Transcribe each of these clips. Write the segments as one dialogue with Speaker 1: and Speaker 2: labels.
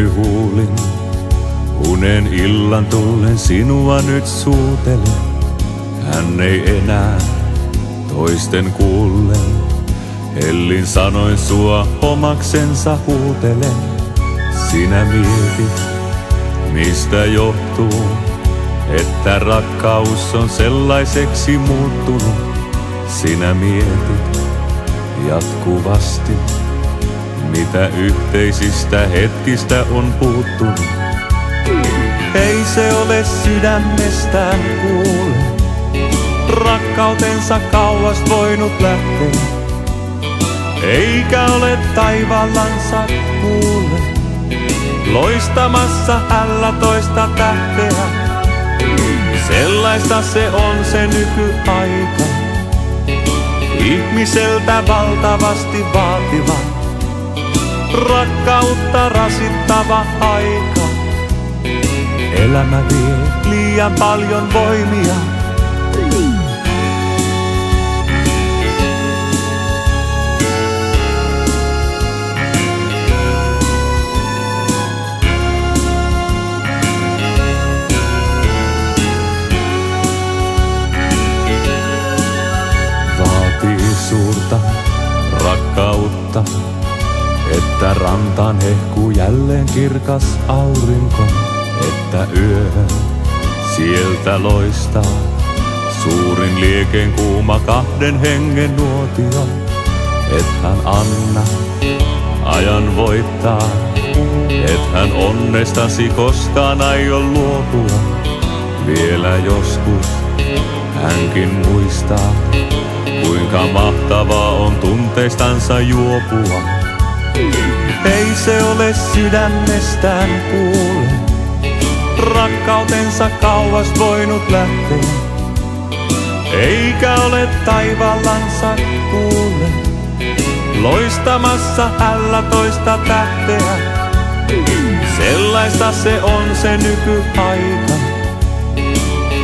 Speaker 1: huulin, unen illan tullen sinua nyt suutelen. Hän ei enää toisten kuullen, hellin sanoin sua omaksensa huutelen. Sinä mietit, mistä johtuu, että rakkaus on sellaiseksi muuttunut. Sinä mietit jatkuvasti mitä yhteisistä hetkistä on puuttunut. Ei se ole sydämestään kuule, rakkautensa kauas voinut lähteä. Eikä ole taivallansa kuule, loistamassa hällä toista tähteä. Sellaista se on se nykyaika, ihmiseltä valtavasti vaativa rakkautta rasittava aika. Elämä vie liian paljon voimia. Vaatii suurta rakkautta että rantaan hehkuu jälleen kirkas aurinko, että yöhön sieltä loistaa suurin liekeen kuuma kahden hengen nuotio. Et hän anna ajan voittaa, et hän onnestasi koskaan aio luopua. Vielä joskus hänkin muistaa, kuinka mahtavaa on tunteistansa juopua. Ei se ole sydämestään kuule, rakkautensa kauas voinut lähteä. Eikä ole taivallansa kuule, loistamassa hällä toista tähteä. Sellaista se on se nykyaika,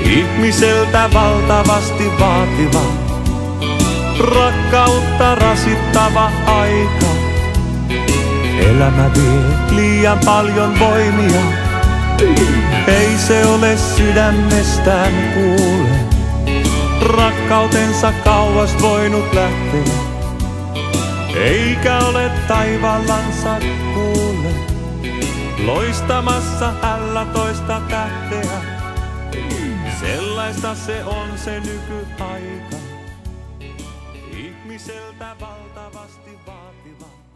Speaker 1: ihmiseltä valtavasti vaativa, rakkautta rasittava aika. Elämä vie liian paljon voimia. Ei se ole sydämestään kuule. Rakkautensa kauas voinut lähteä. Eikä ole taivallansa kuule. Loistamassa hällä toista tähteä. Sellaista se on se nykyaika. Ihmiseltä valtavasti vaativa.